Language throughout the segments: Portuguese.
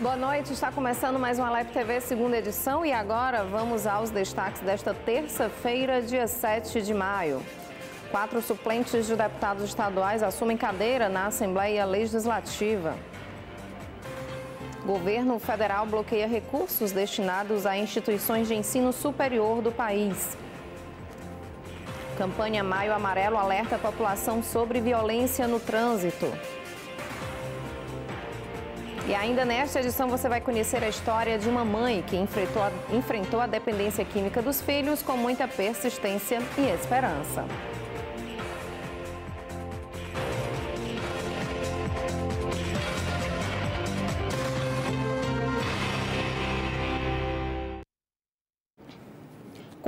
Boa noite, está começando mais uma Live TV segunda edição e agora vamos aos destaques desta terça-feira, dia 7 de maio. Quatro suplentes de deputados estaduais assumem cadeira na Assembleia Legislativa. Governo federal bloqueia recursos destinados a instituições de ensino superior do país. Campanha Maio Amarelo alerta a população sobre violência no trânsito. E ainda nesta edição você vai conhecer a história de uma mãe que enfrentou a, enfrentou a dependência química dos filhos com muita persistência e esperança.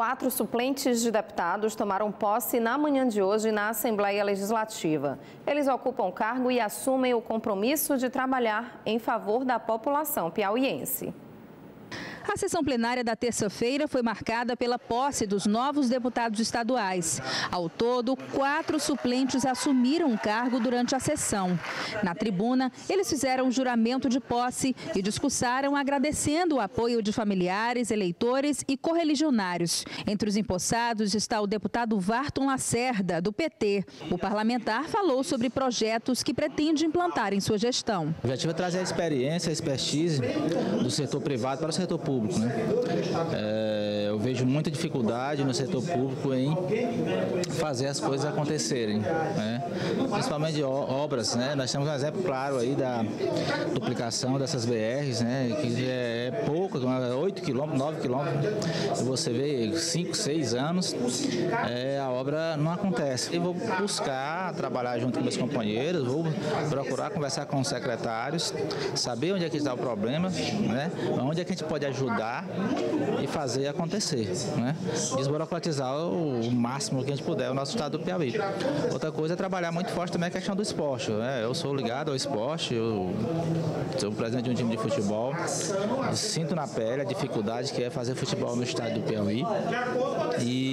Quatro suplentes de deputados tomaram posse na manhã de hoje na Assembleia Legislativa. Eles ocupam cargo e assumem o compromisso de trabalhar em favor da população piauiense. A sessão plenária da terça-feira foi marcada pela posse dos novos deputados estaduais. Ao todo, quatro suplentes assumiram o cargo durante a sessão. Na tribuna, eles fizeram o juramento de posse e discursaram agradecendo o apoio de familiares, eleitores e correligionários. Entre os empossados está o deputado Varton Lacerda, do PT. O parlamentar falou sobre projetos que pretende implantar em sua gestão. O objetivo é trazer a experiência, a expertise do setor privado para o setor público público. Né? É, eu vejo muita dificuldade no setor público em fazer as coisas acontecerem, né? principalmente obras. Né? Nós temos um exemplo claro aí da duplicação dessas BRs, né? que é, pouco, 8 quilômetros, 9 quilômetros, você vê 5, 6 anos, é, a obra não acontece. Eu vou buscar trabalhar junto com meus companheiros, vou procurar conversar com os secretários, saber onde é que está o problema, né? onde é que a gente pode ajudar ajudar e fazer acontecer, né? Desburocratizar o, máximo que a gente puder o nosso estado do Piauí. Outra coisa é trabalhar muito forte também a questão do esporte, né? Eu sou ligado ao esporte, eu sou presidente de um time de futebol, sinto na pele a dificuldade que é fazer futebol no estado do Piauí e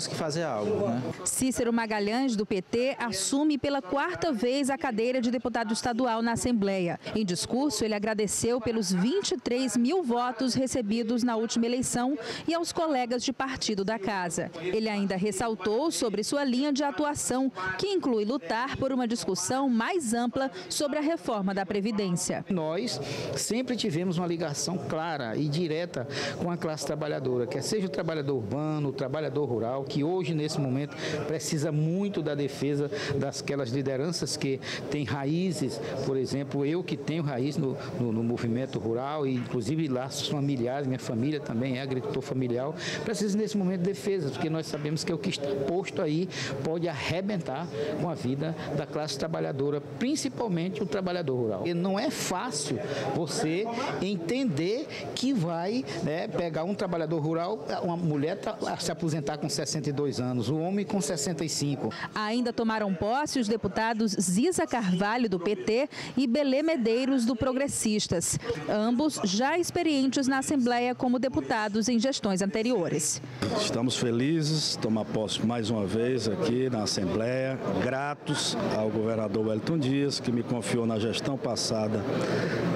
temos que fazer algo. Né? Cícero Magalhães, do PT, assume pela quarta vez a cadeira de deputado estadual na Assembleia. Em discurso, ele agradeceu pelos 23 mil votos recebidos na última eleição e aos colegas de partido da casa. Ele ainda ressaltou sobre sua linha de atuação, que inclui lutar por uma discussão mais ampla sobre a reforma da Previdência. Nós sempre tivemos uma ligação clara e direta com a classe trabalhadora, quer seja o trabalhador urbano, o trabalhador rural, que hoje, nesse momento, precisa muito da defesa daquelas lideranças que têm raízes, por exemplo, eu que tenho raiz no, no, no movimento rural e inclusive laços familiares, minha família também é agricultor familiar, precisa nesse momento de defesa, porque nós sabemos que o que está posto aí pode arrebentar com a vida da classe trabalhadora, principalmente o trabalhador rural. E não é fácil você entender que vai né, pegar um trabalhador rural, uma mulher se aposentar com 60 62 anos, o homem com 65. Ainda tomaram posse os deputados Ziza Carvalho, do PT, e Belê Medeiros, do Progressistas, ambos já experientes na Assembleia como deputados em gestões anteriores. Estamos felizes de tomar posse mais uma vez aqui na Assembleia, gratos ao governador Wellington Dias, que me confiou na gestão passada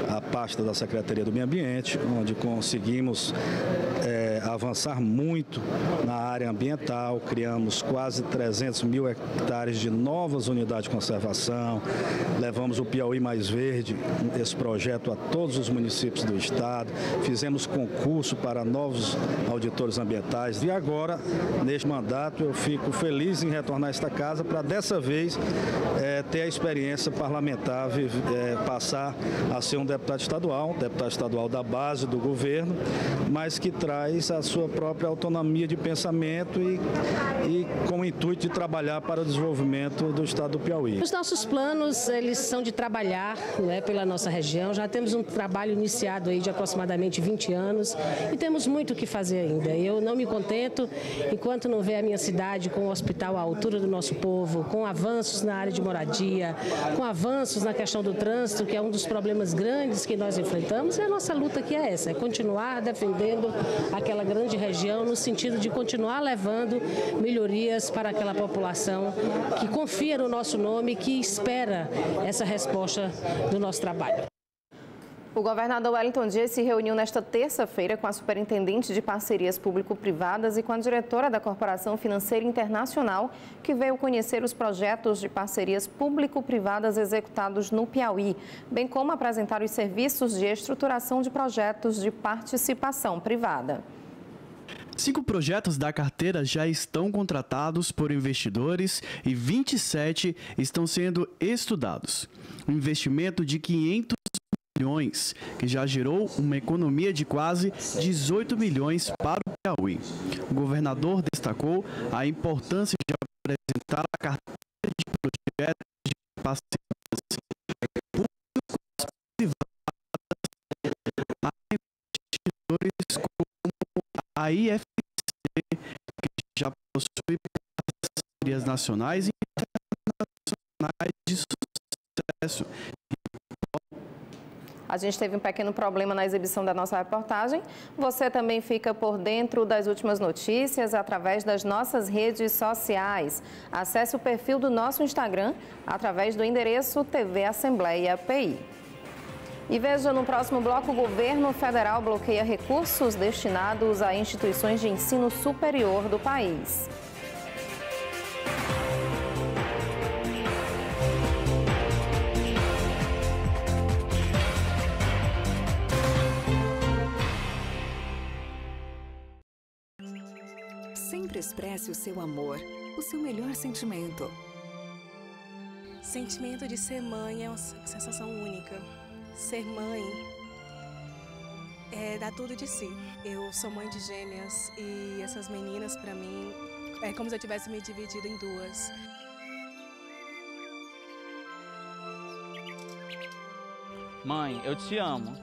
a pasta da Secretaria do Meio Ambiente, onde conseguimos avançar muito na área ambiental, criamos quase 300 mil hectares de novas unidades de conservação, levamos o Piauí Mais Verde, esse projeto a todos os municípios do estado, fizemos concurso para novos auditores ambientais. E agora, neste mandato, eu fico feliz em retornar a esta casa para dessa vez é, ter a experiência parlamentar, é, passar a ser um deputado estadual, deputado estadual da base do governo, mas que traz a sua própria autonomia de pensamento e, e com o intuito de trabalhar para o desenvolvimento do estado do Piauí. Os nossos planos, eles são de trabalhar né, pela nossa região. Já temos um trabalho iniciado aí de aproximadamente 20 anos e temos muito o que fazer ainda. Eu não me contento enquanto não ver a minha cidade com o hospital à altura do nosso povo, com avanços na área de moradia, com avanços na questão do trânsito, que é um dos problemas grandes que nós enfrentamos. E a nossa luta aqui é essa, é continuar defendendo aquela grande região no sentido de continuar levando melhorias para aquela população que confia no nosso nome, que espera essa resposta do nosso trabalho. O governador Wellington Dias se reuniu nesta terça-feira com a superintendente de parcerias público-privadas e com a diretora da Corporação Financeira Internacional, que veio conhecer os projetos de parcerias público-privadas executados no Piauí, bem como apresentar os serviços de estruturação de projetos de participação privada. Cinco projetos da carteira já estão contratados por investidores e 27 estão sendo estudados. Um investimento de 500 milhões, que já gerou uma economia de quase 18 milhões para o Piauí. O governador destacou a importância de apresentar a carteira de projetos de parcerias a IFC, que já possui parcerias nacionais e internacionais de sucesso a gente teve um pequeno problema na exibição da nossa reportagem. Você também fica por dentro das últimas notícias através das nossas redes sociais. Acesse o perfil do nosso Instagram através do endereço TV Assembleia PI. E veja no próximo bloco: o governo federal bloqueia recursos destinados a instituições de ensino superior do país. expresse o seu amor, o seu melhor sentimento. Sentimento de ser mãe é uma sensação única. Ser mãe é dar tudo de si. Eu sou mãe de gêmeas e essas meninas, para mim, é como se eu tivesse me dividido em duas. Mãe, eu te amo.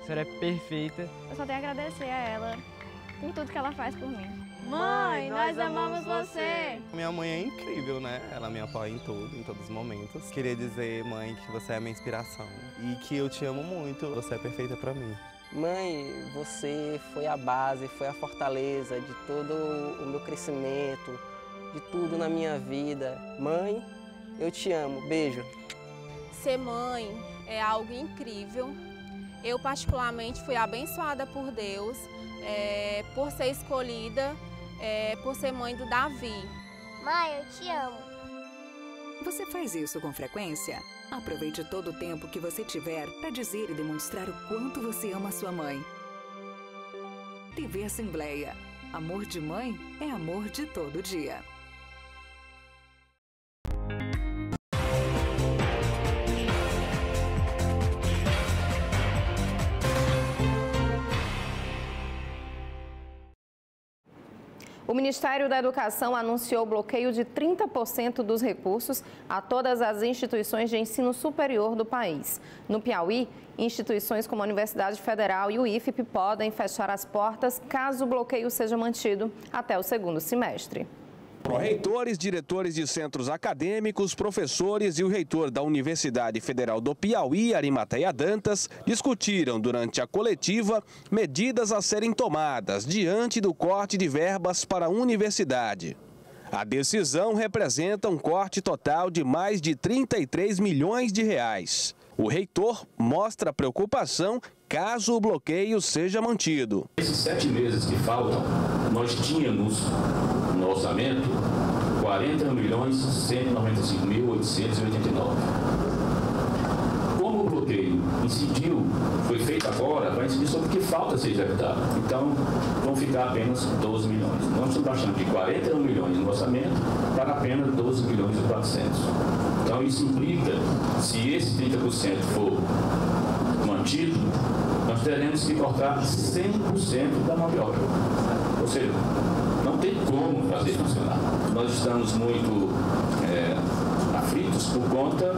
A senhora é perfeita. Eu só tenho a agradecer a ela por tudo que ela faz por mim. Mãe, nós, amamos você! Minha mãe é incrível, né? Ela me apoia em tudo, em todos os momentos. Queria dizer, mãe, que você é a minha inspiração e que eu te amo muito. Você é perfeita para mim. Mãe, você foi a base, foi a fortaleza de todo o meu crescimento, de tudo na minha vida. Mãe, eu te amo. Beijo. Ser mãe é algo incrível. Eu, particularmente, fui abençoada por Deus é, por ser escolhida, é, por ser mãe do Davi. Mãe, eu te amo. Você faz isso com frequência? Aproveite todo o tempo que você tiver para dizer e demonstrar o quanto você ama sua mãe. TV Assembleia. Amor de mãe é amor de todo dia. O Ministério da Educação anunciou bloqueio de 30% dos recursos a todas as instituições de ensino superior do país. No Piauí, instituições como a Universidade Federal e o IFP podem fechar as portas caso o bloqueio seja mantido até o segundo semestre. Reitores, diretores de centros acadêmicos, professores e o reitor da Universidade Federal do Piauí, Arimateia Dantas, discutiram durante a coletiva medidas a serem tomadas diante do corte de verbas para a universidade. A decisão representa um corte total de mais de 33 milhões de reais. O reitor mostra preocupação caso o bloqueio seja mantido. Esses sete meses que faltam, nós tínhamos orçamento 40 milhões 195 mil 889. Como o bloqueio incidiu, foi feito agora, vai incidir sobre o que falta ser executado. Então, vão ficar apenas 12 milhões. Nós estamos baixando de 41 milhões no orçamento para apenas 12 milhões e 400. Então, isso implica, se esse 30% for mantido, nós teremos que cortar 100% da mão de obra. Ou seja, fazer funcionar. Nós estamos muito é, aflitos por conta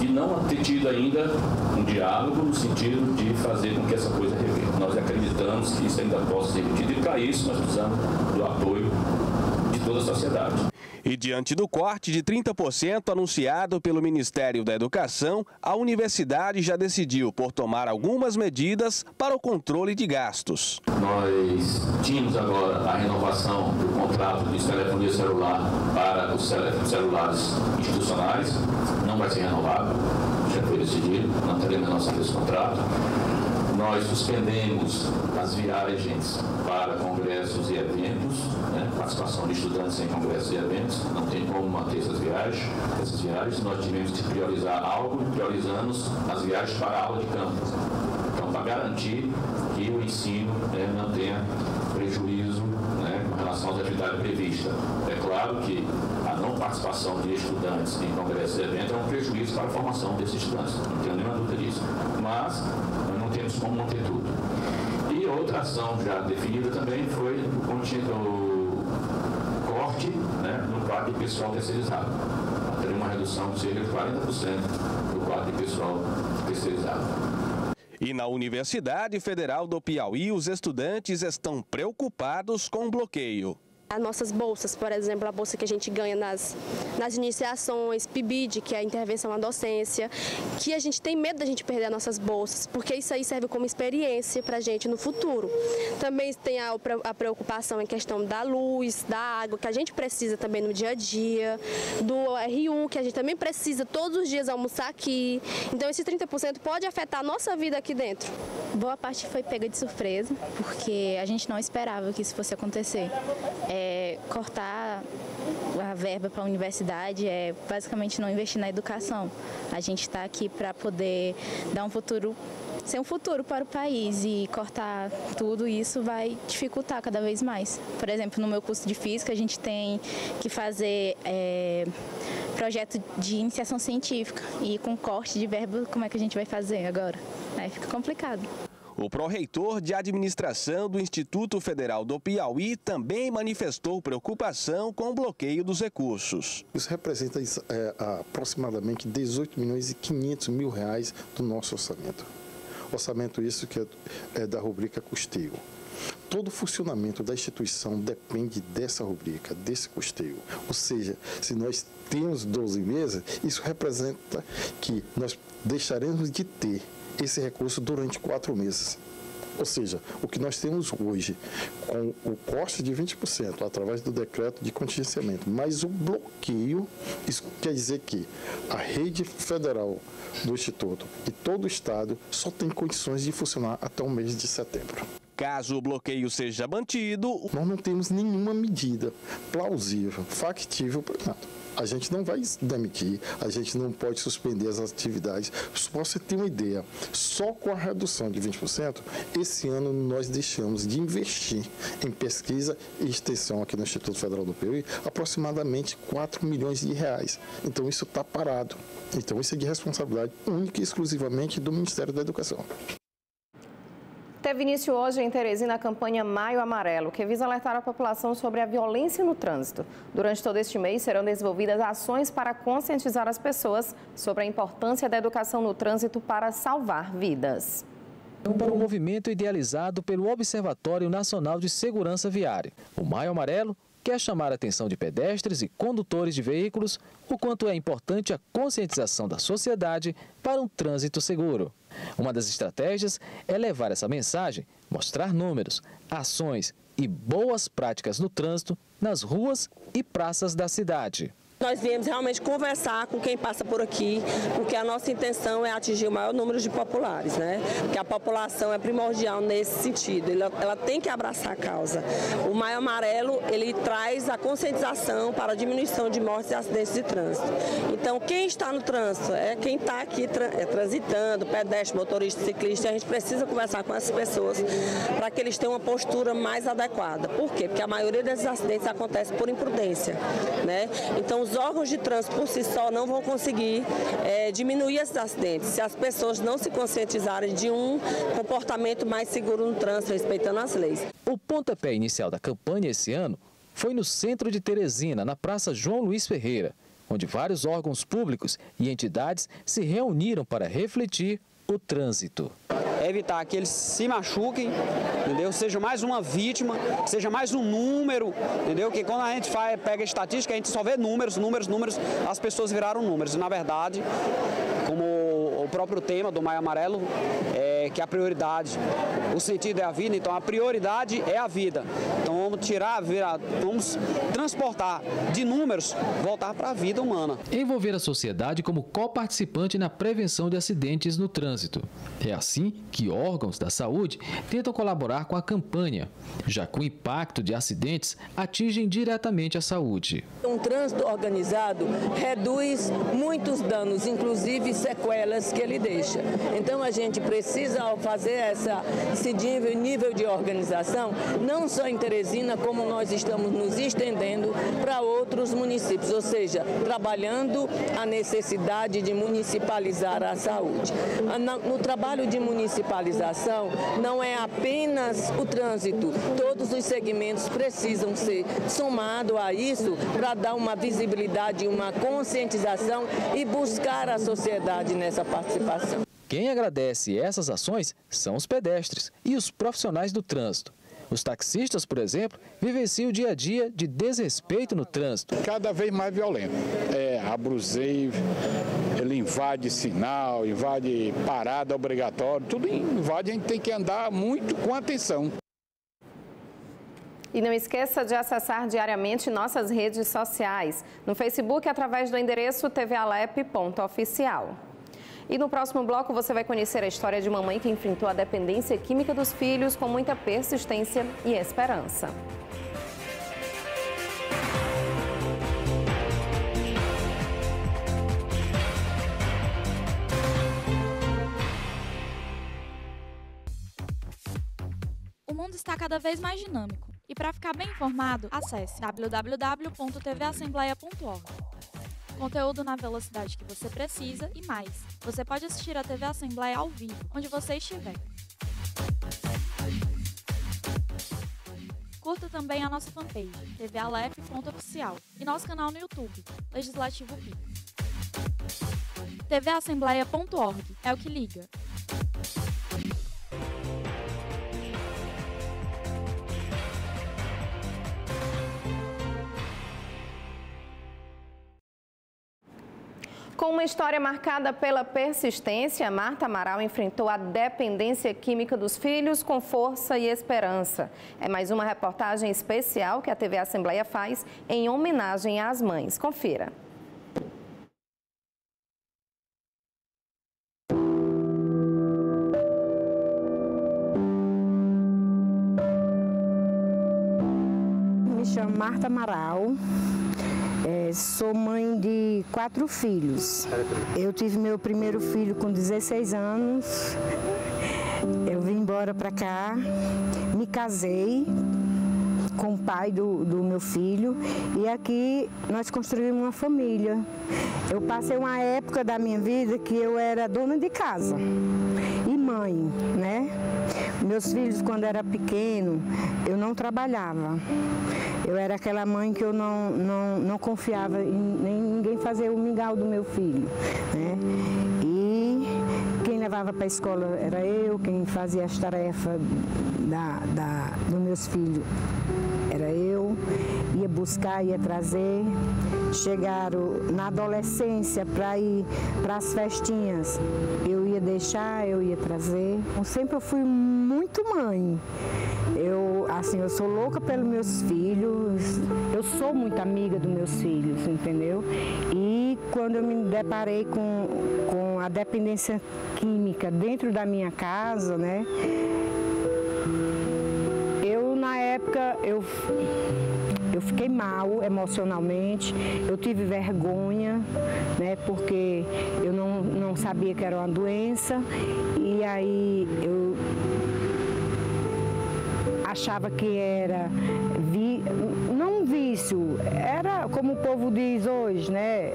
de não ter tido ainda um diálogo no sentido de fazer com que essa coisa reverta. Nós acreditamos que isso ainda possa ser repetido e para isso nós precisamos do apoio de toda a sociedade. E diante do corte de 30% anunciado pelo Ministério da Educação, a universidade já decidiu por tomar algumas medidas para o controle de gastos. Nós tínhamos agora a renovação do contrato de telefonia celular para os celulares institucionais, não vai ser renovado já foi decidido, não teremos a nossa contrato. Nós suspendemos as viagens para congressos e eventos, né? Participação de estudantes em congressos e eventos, não tem como manter essas viagens. Essas viagens nós tivemos que priorizar algo, priorizamos as viagens para a aula de campo. Então, para garantir que o ensino né, não tenha prejuízo né, com relação às atividades previstas. É claro que a não participação de estudantes em congressos e eventos é um prejuízo para a formação desses estudantes, não tenho nenhuma dúvida disso. Mas não temos como manter tudo. E outra ação já definida também foi o, quadro de pessoal terceirizado. Teria uma redução de cerca de 40% do quadro de pessoal terceirizado. E na Universidade Federal do Piauí, os estudantes estão preocupados com o bloqueio. As nossas bolsas, por exemplo, a bolsa que a gente ganha nas, nas iniciações, PIBID, que é a intervenção à docência, que a gente tem medo da gente perder as nossas bolsas, porque isso aí serve como experiência para a gente no futuro. Também tem a, a preocupação em questão da luz, da água, que a gente precisa também no dia a dia, do RU, que a gente também precisa todos os dias almoçar aqui. Então, esse 30% pode afetar a nossa vida aqui dentro. Boa parte foi pega de surpresa, porque a gente não esperava que isso fosse acontecer. É, é, cortar a verba para a universidade é basicamente não investir na educação. A gente está aqui para poder dar um futuro ser um futuro para o país e cortar tudo isso vai dificultar cada vez mais. Por exemplo, no meu curso de física a gente tem que fazer é, projeto de iniciação científica e com corte de verba como é que a gente vai fazer agora? Aí fica complicado. O pró-reitor de administração do Instituto Federal do Piauí também manifestou preocupação com o bloqueio dos recursos. Isso representa é, aproximadamente 18 milhões e 500 mil reais do nosso orçamento. Orçamento isso que é, é da rubrica custeio. Todo o funcionamento da instituição depende dessa rubrica, desse custeio. Ou seja, se nós temos 12 meses, isso representa que nós deixaremos de ter esse recurso durante quatro meses. Ou seja, o que nós temos hoje, com o corte de 20% através do decreto de contingenciamento, mas o bloqueio, isso quer dizer que a rede federal do Instituto e todo o Estado só tem condições de funcionar até o mês de setembro. Caso o bloqueio seja mantido, nós não temos nenhuma medida plausível, factível para nada a gente não vai demitir, a gente não pode suspender as atividades. Para você ter uma ideia, só com a redução de 20%, esse ano nós deixamos de investir em pesquisa e extensão aqui no Instituto Federal do Piauí aproximadamente 4 milhões de reais. Então isso está parado. Então isso é de responsabilidade única e exclusivamente do Ministério da Educação. Teve início hoje em Teresina a campanha Maio Amarelo, que visa alertar a população sobre a violência no trânsito. Durante todo este mês serão desenvolvidas ações para conscientizar as pessoas sobre a importância da educação no trânsito para salvar vidas. Para o movimento idealizado pelo Observatório Nacional de Segurança Viária, o Maio Amarelo quer chamar a atenção de pedestres e condutores de veículos o quanto é importante a conscientização da sociedade para um trânsito seguro. Uma das estratégias é levar essa mensagem, mostrar números, ações e boas práticas no trânsito nas ruas e praças da cidade. Nós viemos realmente conversar com quem passa por aqui, porque a nossa intenção é atingir o maior número de populares, né? Porque a população é primordial nesse sentido, ela, ela tem que abraçar a causa. O Maio Amarelo, ele traz a conscientização para a diminuição de mortes e acidentes de trânsito. Então, quem está no trânsito é quem está aqui é, transitando, pedestre, motorista, ciclista, a gente precisa conversar com essas pessoas para que eles tenham uma postura mais adequada. Por quê? Porque a maioria desses acidentes acontece por imprudência, né? Então, os órgãos de trânsito por si só não vão conseguir é, diminuir esses acidentes se as pessoas não se conscientizarem de um comportamento mais seguro no trânsito, respeitando as leis. O pontapé inicial da campanha esse ano foi no centro de Teresina, na Praça João Luiz Ferreira, onde vários órgãos públicos e entidades se reuniram para refletir o trânsito. Evitar que eles se machuquem, entendeu? Seja mais uma vítima, seja mais um número, entendeu? Que quando a gente faz, pega estatística, a gente só vê números, números, números, as pessoas viraram números. E, na verdade, como o próprio tema do Maio Amarelo, é, é, que a prioridade, o sentido é a vida, então a prioridade é a vida. Então vamos tirar, vamos transportar de números, voltar para a vida humana. Envolver a sociedade como coparticipante na prevenção de acidentes no trânsito. É assim que órgãos da saúde tentam colaborar com a campanha, já que o impacto de acidentes atingem diretamente a saúde. Um trânsito organizado reduz muitos danos, inclusive sequelas que ele deixa. Então a gente precisa, ao fazer essa, esse nível, nível de organização, não só em Teresina, como nós estamos nos estendendo para outros municípios, ou seja, trabalhando a necessidade de municipalizar a saúde. No trabalho de municipalização, não é apenas o trânsito, todos os segmentos precisam ser somados a isso para dar uma visibilidade, uma conscientização e buscar a sociedade nessa participação. Quem agradece essas ações são os pedestres e os profissionais do trânsito. Os taxistas, por exemplo, vivenciam o dia a dia de desrespeito no trânsito. Cada vez mais violento. É, abruseio, ele invade sinal, invade parada obrigatória, tudo invade, a gente tem que andar muito com atenção. E não esqueça de acessar diariamente nossas redes sociais. No Facebook, através do endereço tvalep.oficial. E no próximo bloco você vai conhecer a história de uma mãe que enfrentou a dependência química dos filhos com muita persistência e esperança. O mundo está cada vez mais dinâmico. E para ficar bem informado, acesse www.tvassembleia.org. Conteúdo na velocidade que você precisa e mais. Você pode assistir a TV Assembleia ao vivo, onde você estiver. Curta também a nossa fanpage, tvalep.oficial, e nosso canal no YouTube, Legislativo PI. tvassembleia.org é o que liga. Com uma história marcada pela persistência, Marta Amaral enfrentou a dependência química dos filhos com força e esperança. É mais uma reportagem especial que a TV Assembleia faz em homenagem às mães. Confira. Me chamo Marta Amaral, é, sou mãe de quatro filhos. Eu tive meu primeiro filho com 16 anos. Eu vim embora para cá, me casei com o pai do, do meu filho e aqui nós construímos uma família. Eu passei uma época da minha vida que eu era dona de casa e mãe, né? Meus filhos, quando era pequeno, eu não trabalhava. Eu era aquela mãe que eu não, não, não confiava em nem ninguém fazer o mingau do meu filho. Né? E levava para a escola era eu, quem fazia as tarefas da, da, dos meus filhos era eu, ia buscar, ia trazer. Chegaram na adolescência para ir para as festinhas, eu ia deixar, eu ia trazer. Eu sempre fui muito mãe. Eu, assim, eu sou louca pelos meus filhos, eu sou muito amiga dos meus filhos, entendeu? E quando eu me deparei com, com a dependência química dentro da minha casa, né? Eu, na época, eu, eu fiquei mal emocionalmente, eu tive vergonha, né? Porque eu não, não sabia que era uma doença e aí eu achava que era vi, não vício, era como o povo diz hoje, né?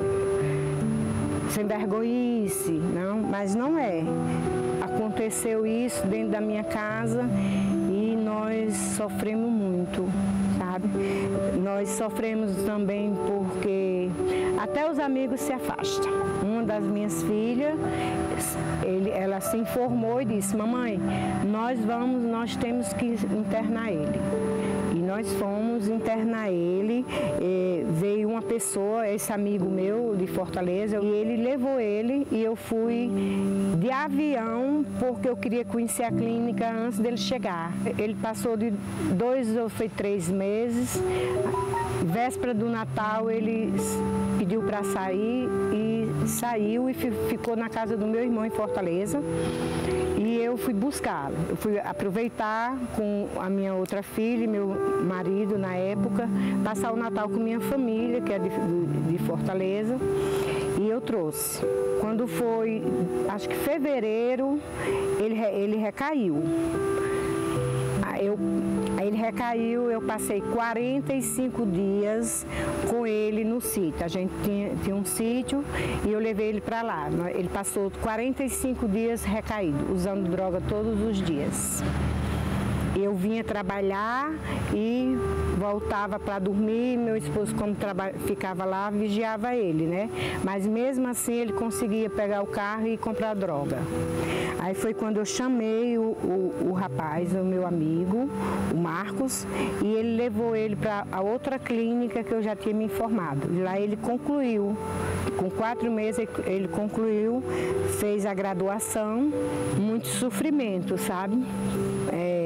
Sem vergonhice, não, mas não é. Aconteceu isso dentro da minha casa e nós sofremos muito, sabe? Nós sofremos também porque até os amigos se afastam. Uma das minhas filhas, ele, ela se informou e disse, mamãe, nós vamos, nós temos que internar ele. E nós fomos internar ele. veio uma pessoa, esse amigo meu de Fortaleza, e ele levou ele e eu fui de avião porque eu queria conhecer a clínica antes dele chegar. Ele passou de dois ou foi três meses. Véspera do Natal ele pediu para sair e saiu e ficou na casa do meu irmão em Fortaleza. E eu fui buscá-lo. Eu fui aproveitar com a minha outra filha e meu marido na época, passar o Natal com minha família, que é de, de Fortaleza, e eu trouxe. Quando foi, acho que fevereiro, ele, ele recaiu. Eu ele recaiu, eu passei 45 dias com ele no sítio. A gente tinha, tinha um sítio e eu levei ele para lá. Ele passou 45 dias recaído, usando droga todos os dias. Eu vinha trabalhar e voltava para dormir, meu esposo, como ficava lá, vigiava ele, né? Mas mesmo assim ele conseguia pegar o carro e comprar droga. Aí foi quando eu chamei o, o, o rapaz, o meu amigo, o Marcos, e ele levou ele para a outra clínica que eu já tinha me informado. Lá ele concluiu. Com quatro meses ele concluiu, fez a graduação, muito sofrimento, sabe? É,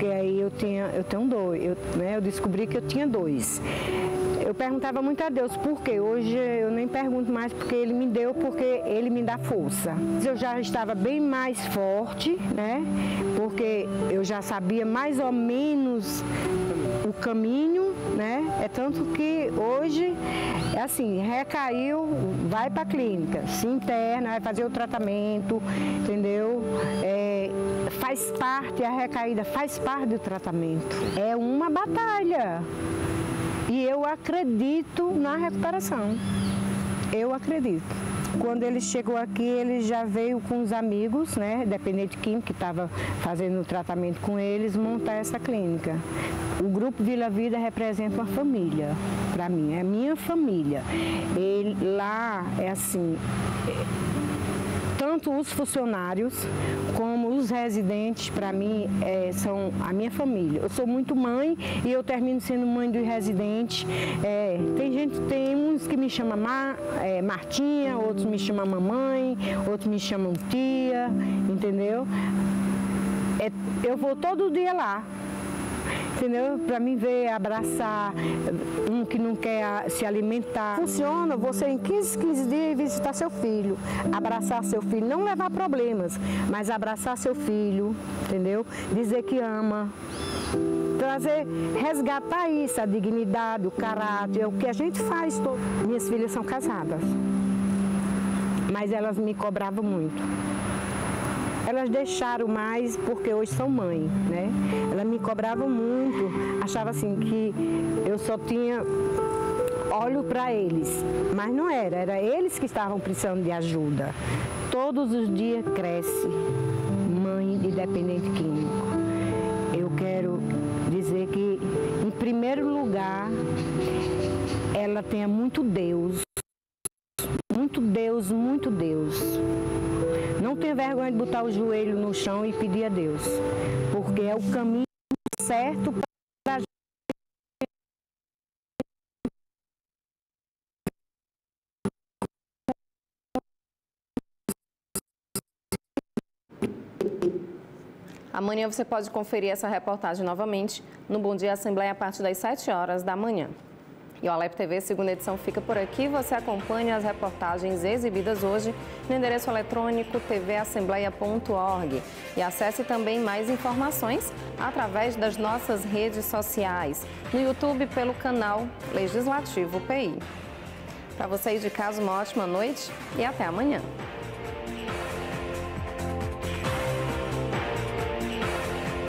porque aí eu tinha, eu tenho dois, eu, né, eu descobri que eu tinha dois. Eu perguntava muito a Deus por quê. Hoje eu nem pergunto mais porque Ele me deu, porque Ele me dá força. Eu já estava bem mais forte, né? Porque eu já sabia mais ou menos o caminho, né? É tanto que hoje é assim, recaiu, vai para a clínica, se interna, vai fazer o tratamento, entendeu? É, faz parte, a recaída faz parte do tratamento. É uma batalha. E eu acredito na recuperação. Eu acredito. Quando ele chegou aqui, ele já veio com os amigos, né, dependente químico, que estava fazendo o tratamento com eles, montar essa clínica. O Grupo Vila Vida representa uma família, para mim, é minha família. Ele, lá é assim, tanto os funcionários como os residentes, para mim, é, são a minha família. Eu sou muito mãe e eu termino sendo mãe dos residentes. É, tem gente, tem uns que me chamam Mar, é, Martinha, outros me chamam mamãe, outros me chamam tia, entendeu? É, eu vou todo dia lá entendeu? Para mim ver, abraçar um que não quer se alimentar. Funciona você em 15, 15 dias visitar seu filho, abraçar seu filho, não levar problemas, mas abraçar seu filho, entendeu? Dizer que ama trazer, resgatar isso, a dignidade, o caráter, é o que a gente faz. Todo. Minhas filhas são casadas, mas elas me cobravam muito. Elas deixaram mais porque hoje são mãe, né? Elas me cobravam muito, achava assim que eu só tinha olho para eles, mas não era, era eles que estavam precisando de ajuda. Todos os dias cresce mãe de dependente químico. Eu quero dizer que, em primeiro lugar, ela tenha muito Deus, muito Deus, muito Deus. Não tenha vergonha de botar o joelho no chão e pedir a Deus, porque é o caminho certo para a gente. Amanhã você pode conferir essa reportagem novamente no Bom Dia Assembleia a partir das 7 horas da manhã. E o Alep TV, segunda edição, fica por aqui. Você acompanha as reportagens exibidas hoje no endereço eletrônico tvassembleia.org. E acesse também mais informações através das nossas redes sociais. No YouTube, pelo canal Legislativo PI. Para vocês de casa, uma ótima noite e até amanhã.